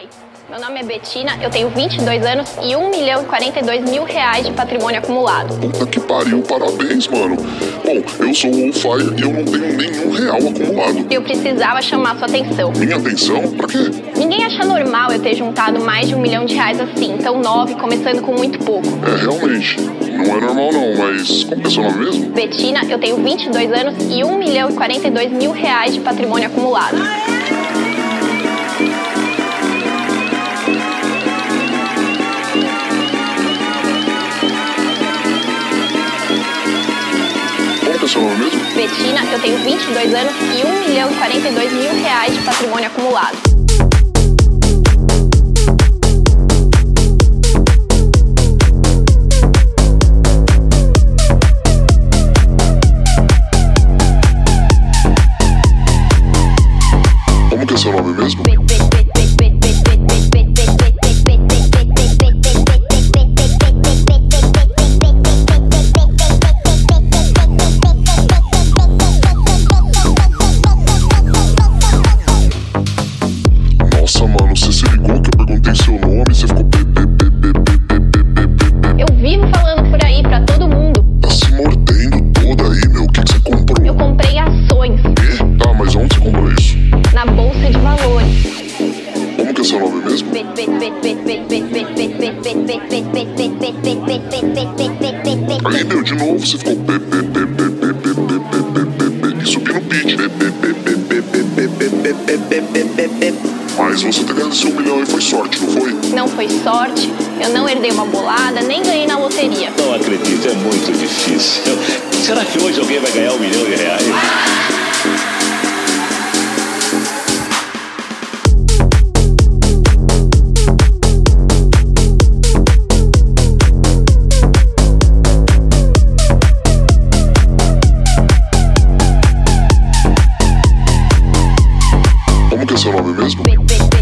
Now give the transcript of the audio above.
Oi, meu nome é Betina, eu tenho 22 anos e 1 milhão e 42 mil reais de patrimônio acumulado. Puta que pariu, parabéns, mano. Bom, eu sou o Fire e eu não tenho nenhum real acumulado. Eu precisava chamar sua atenção. Minha atenção? Pra quê? Ninguém acha normal eu ter juntado mais de um milhão de reais assim, tão nove, começando com muito pouco. É, realmente. Não é normal não, mas como que é seu nome mesmo? Betina, eu tenho 22 anos e 1 milhão e 42 mil reais de patrimônio acumulado. Seu nome mesmo? Betina, eu tenho 22 anos e 1 milhão e 42 mil reais de patrimônio acumulado. Como que é seu nome mesmo? tem seu nome, você ficou Eu vivo falando por aí pra todo mundo. Tá se mordendo toda aí, meu. O que, que você comprou? Eu comprei ações. E? Tá, mas onde você comprou isso? Na Bolsa de Valores. Como que é seu nome mesmo? Aí, meu, de novo você ficou. E subiu no pitch. Sorte, não foi? Não foi sorte, eu não herdei uma bolada, nem ganhei na loteria. Não acredito, é muito difícil. Será que hoje alguém vai ganhar um milhão de reais? Como que é seu nome mesmo? Be- be- be-